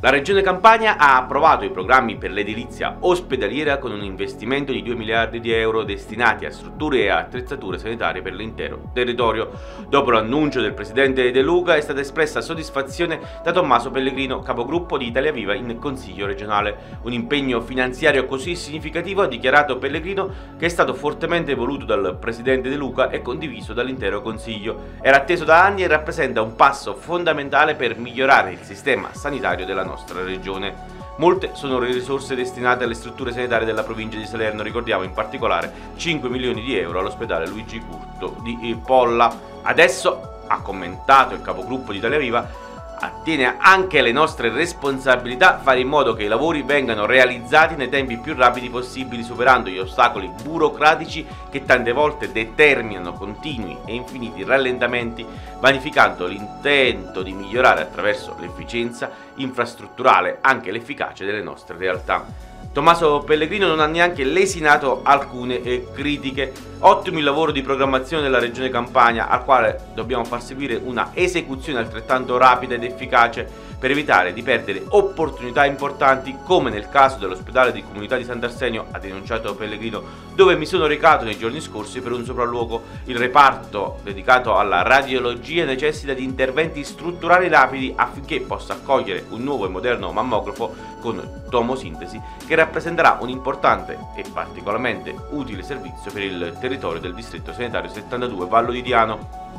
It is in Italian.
La Regione Campania ha approvato i programmi per l'edilizia ospedaliera con un investimento di 2 miliardi di euro destinati a strutture e attrezzature sanitarie per l'intero territorio. Dopo l'annuncio del presidente De Luca è stata espressa soddisfazione da Tommaso Pellegrino, capogruppo di Italia Viva in Consiglio regionale. Un impegno finanziario così significativo, ha dichiarato Pellegrino, che è stato fortemente voluto dal presidente De Luca e condiviso dall'intero Consiglio. Era atteso da anni e rappresenta un passo fondamentale per migliorare il sistema sanitario della nostra regione. Molte sono le risorse destinate alle strutture sanitarie della provincia di Salerno, ricordiamo in particolare 5 milioni di euro all'ospedale Luigi Curto di Polla. Adesso, ha commentato il capogruppo di Italia Viva, attiene anche alle nostre responsabilità fare in modo che i lavori vengano realizzati nei tempi più rapidi possibili superando gli ostacoli burocratici che tante volte determinano continui e infiniti rallentamenti vanificando l'intento di migliorare attraverso l'efficienza infrastrutturale anche l'efficacia delle nostre realtà. Tommaso Pellegrino non ha neanche lesinato alcune eh, critiche. Ottimo il lavoro di programmazione della Regione Campania, al quale dobbiamo far seguire una esecuzione altrettanto rapida ed efficace per evitare di perdere opportunità importanti come nel caso dell'ospedale di comunità di Sant'Arsenio, ha denunciato Pellegrino, dove mi sono recato nei giorni scorsi per un sopralluogo. Il reparto dedicato alla radiologia necessita di interventi strutturali rapidi affinché possa accogliere un nuovo e moderno mammografo con tomosintesi che rappresenterà un importante e particolarmente utile servizio per il territorio del distretto sanitario 72 Vallo di Diano.